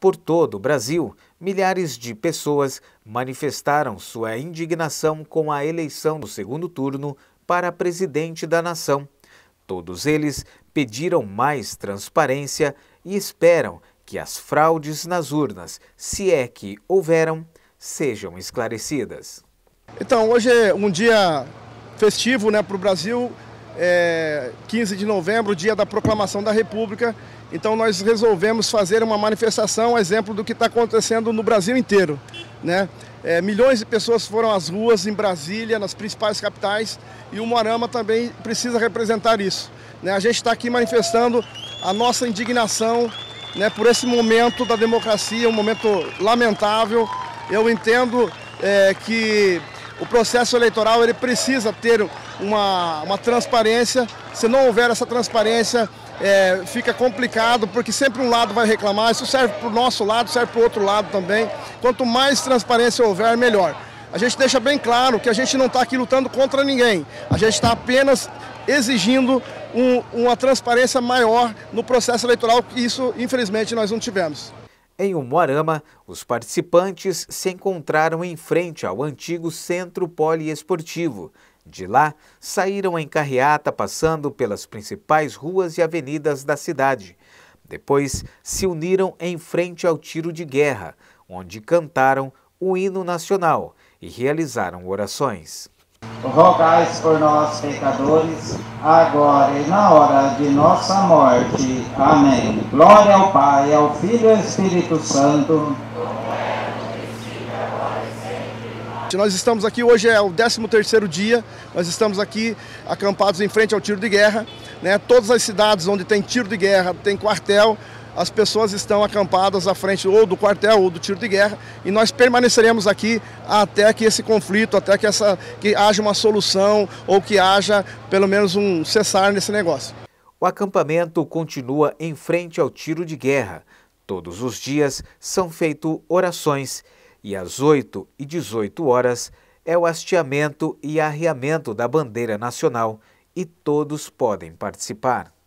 Por todo o Brasil, milhares de pessoas manifestaram sua indignação com a eleição do segundo turno para presidente da nação. Todos eles pediram mais transparência e esperam que as fraudes nas urnas, se é que houveram, sejam esclarecidas. Então, hoje é um dia festivo né, para o Brasil, é 15 de novembro, dia da proclamação da República. Então nós resolvemos fazer uma manifestação, exemplo do que está acontecendo no Brasil inteiro. Né? É, milhões de pessoas foram às ruas em Brasília, nas principais capitais, e o Moarama também precisa representar isso. Né? A gente está aqui manifestando a nossa indignação né, por esse momento da democracia, um momento lamentável. Eu entendo é, que o processo eleitoral ele precisa ter uma, uma transparência. Se não houver essa transparência, é, fica complicado, porque sempre um lado vai reclamar. Isso serve para o nosso lado, serve para o outro lado também. Quanto mais transparência houver, melhor. A gente deixa bem claro que a gente não está aqui lutando contra ninguém. A gente está apenas exigindo um, uma transparência maior no processo eleitoral, que isso, infelizmente, nós não tivemos. Em Umuarama, os participantes se encontraram em frente ao antigo Centro Poliesportivo. De lá, saíram em carreata passando pelas principais ruas e avenidas da cidade. Depois, se uniram em frente ao tiro de guerra, onde cantaram o hino nacional e realizaram orações rogais por nós, pecadores, agora e na hora de nossa morte. Amém. Glória ao Pai, ao Filho e ao Espírito Santo. Nós estamos aqui, hoje é o 13º dia, nós estamos aqui acampados em frente ao tiro de guerra. Né? Todas as cidades onde tem tiro de guerra, tem quartel, as pessoas estão acampadas à frente ou do quartel ou do tiro de guerra e nós permaneceremos aqui até que esse conflito, até que, essa, que haja uma solução ou que haja pelo menos um cessar nesse negócio. O acampamento continua em frente ao tiro de guerra. Todos os dias são feitas orações e às 8 e 18 horas é o hasteamento e arreamento da bandeira nacional e todos podem participar.